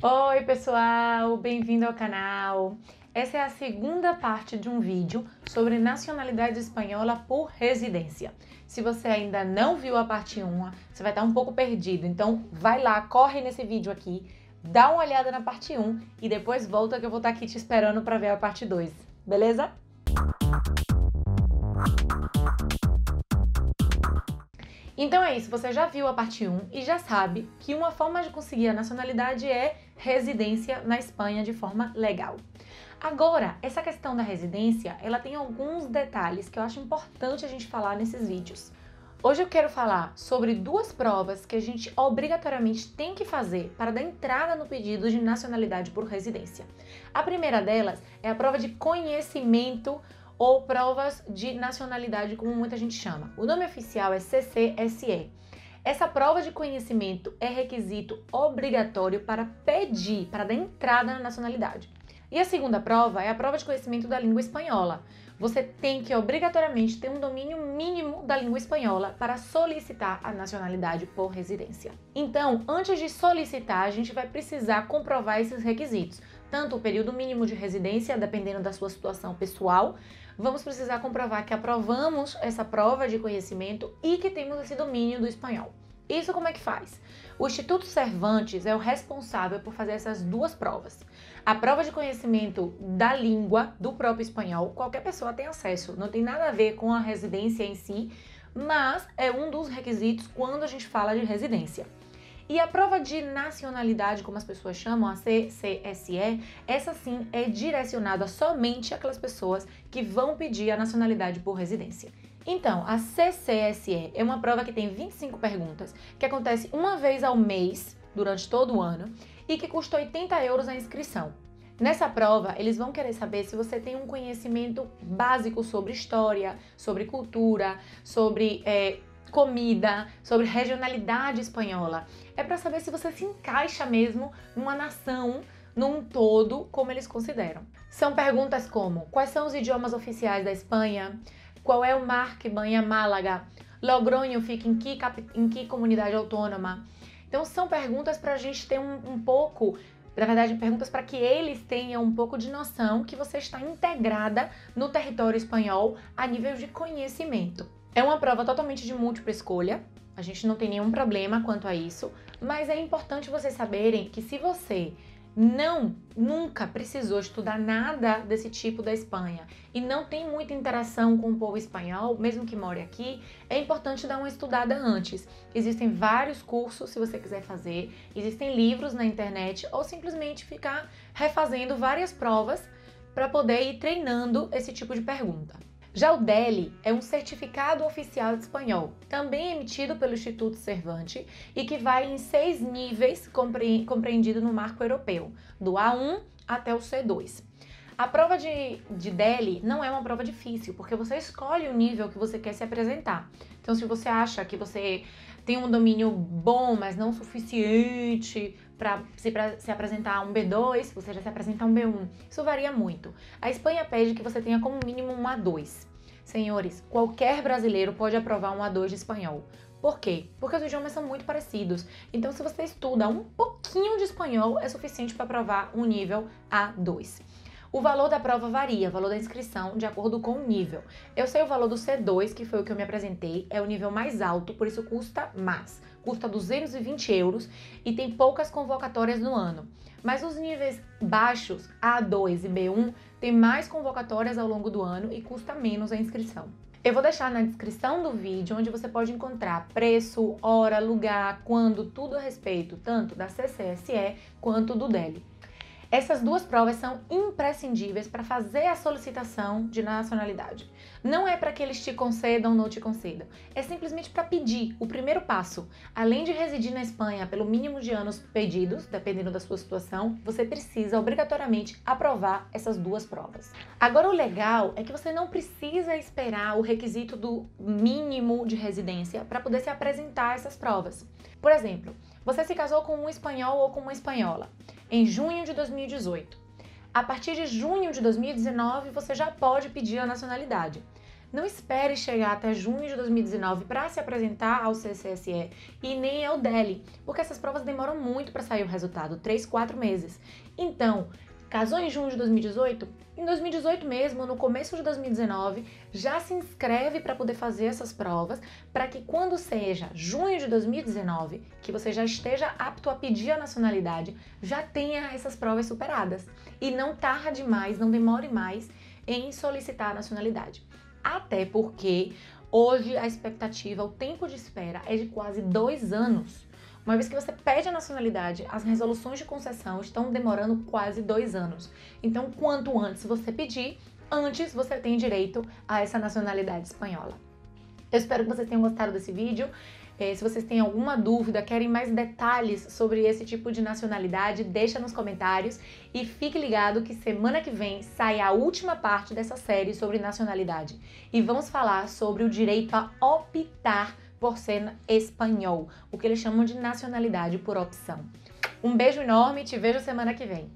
Oi pessoal, bem-vindo ao canal. Essa é a segunda parte de um vídeo sobre nacionalidade espanhola por residência. Se você ainda não viu a parte 1, você vai estar um pouco perdido, então vai lá, corre nesse vídeo aqui, dá uma olhada na parte 1 e depois volta que eu vou estar aqui te esperando para ver a parte 2, beleza? Então é isso, você já viu a parte 1 e já sabe que uma forma de conseguir a nacionalidade é residência na Espanha de forma legal. Agora, essa questão da residência, ela tem alguns detalhes que eu acho importante a gente falar nesses vídeos. Hoje eu quero falar sobre duas provas que a gente obrigatoriamente tem que fazer para dar entrada no pedido de nacionalidade por residência. A primeira delas é a prova de conhecimento ou provas de nacionalidade, como muita gente chama. O nome oficial é CCSE. Essa prova de conhecimento é requisito obrigatório para pedir, para dar entrada na nacionalidade. E a segunda prova é a prova de conhecimento da língua espanhola. Você tem que obrigatoriamente ter um domínio mínimo da língua espanhola para solicitar a nacionalidade por residência. Então, antes de solicitar, a gente vai precisar comprovar esses requisitos, tanto o período mínimo de residência, dependendo da sua situação pessoal, vamos precisar comprovar que aprovamos essa prova de conhecimento e que temos esse domínio do espanhol. Isso como é que faz? O Instituto Cervantes é o responsável por fazer essas duas provas. A prova de conhecimento da língua do próprio espanhol, qualquer pessoa tem acesso, não tem nada a ver com a residência em si, mas é um dos requisitos quando a gente fala de residência. E a prova de nacionalidade, como as pessoas chamam, a CCSE, essa sim é direcionada somente àquelas pessoas que vão pedir a nacionalidade por residência. Então, a CCSE é uma prova que tem 25 perguntas, que acontece uma vez ao mês, durante todo o ano, e que custa 80 euros a inscrição. Nessa prova, eles vão querer saber se você tem um conhecimento básico sobre história, sobre cultura, sobre é, comida, sobre regionalidade espanhola. É para saber se você se encaixa mesmo numa nação, num todo, como eles consideram. São perguntas como: quais são os idiomas oficiais da Espanha? Qual é o mar que banha Málaga? Logronho fica em que, em que comunidade autônoma? Então, são perguntas para a gente ter um, um pouco na verdade, perguntas para que eles tenham um pouco de noção que você está integrada no território espanhol a nível de conhecimento. É uma prova totalmente de múltipla escolha, a gente não tem nenhum problema quanto a isso, mas é importante vocês saberem que se você não nunca precisou estudar nada desse tipo da Espanha e não tem muita interação com o povo espanhol, mesmo que more aqui, é importante dar uma estudada antes. Existem vários cursos se você quiser fazer, existem livros na internet ou simplesmente ficar refazendo várias provas para poder ir treinando esse tipo de pergunta. Já o DELI é um certificado oficial espanhol, também emitido pelo Instituto Cervantes e que vai em seis níveis compreendido no marco europeu, do A1 até o C2. A prova de, de DELI não é uma prova difícil, porque você escolhe o nível que você quer se apresentar. Então, se você acha que você tem um domínio bom, mas não suficiente para se, se apresentar um B2, você já se apresenta um B1. Isso varia muito. A Espanha pede que você tenha como mínimo um A2. Senhores, qualquer brasileiro pode aprovar um A2 de espanhol. Por quê? Porque os idiomas são muito parecidos. Então, se você estuda um pouquinho de espanhol, é suficiente para aprovar um nível A2. O valor da prova varia, o valor da inscrição, de acordo com o nível. Eu sei o valor do C2, que foi o que eu me apresentei, é o nível mais alto, por isso custa mais. Custa 220 euros e tem poucas convocatórias no ano. Mas os níveis baixos, A2 e B1, tem mais convocatórias ao longo do ano e custa menos a inscrição. Eu vou deixar na descrição do vídeo onde você pode encontrar preço, hora, lugar, quando, tudo a respeito tanto da CCSE quanto do DELI. Essas duas provas são imprescindíveis para fazer a solicitação de nacionalidade. Não é para que eles te concedam ou não te concedam, é simplesmente para pedir o primeiro passo. Além de residir na Espanha pelo mínimo de anos pedidos, dependendo da sua situação, você precisa obrigatoriamente aprovar essas duas provas. Agora, o legal é que você não precisa esperar o requisito do mínimo de residência para poder se apresentar essas provas. Por exemplo, você se casou com um espanhol ou com uma espanhola em junho de 2018. A partir de junho de 2019, você já pode pedir a nacionalidade. Não espere chegar até junho de 2019 para se apresentar ao CCSE e nem ao DELI, porque essas provas demoram muito para sair o resultado 3, 4 meses. Então, casou em junho de 2018? Em 2018 mesmo, no começo de 2019, já se inscreve para poder fazer essas provas, para que quando seja junho de 2019, que você já esteja apto a pedir a nacionalidade, já tenha essas provas superadas. E não tarde demais, não demore mais em solicitar a nacionalidade. Até porque hoje a expectativa, o tempo de espera é de quase dois anos. Uma vez que você pede a nacionalidade, as resoluções de concessão estão demorando quase dois anos. Então, quanto antes você pedir, antes você tem direito a essa nacionalidade espanhola. Eu espero que vocês tenham gostado desse vídeo. É, se vocês têm alguma dúvida, querem mais detalhes sobre esse tipo de nacionalidade, deixa nos comentários e fique ligado que semana que vem sai a última parte dessa série sobre nacionalidade e vamos falar sobre o direito a optar por ser espanhol, o que eles chamam de nacionalidade por opção. Um beijo enorme, te vejo semana que vem.